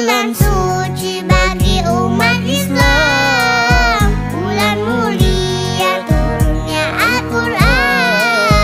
浪漫足迹。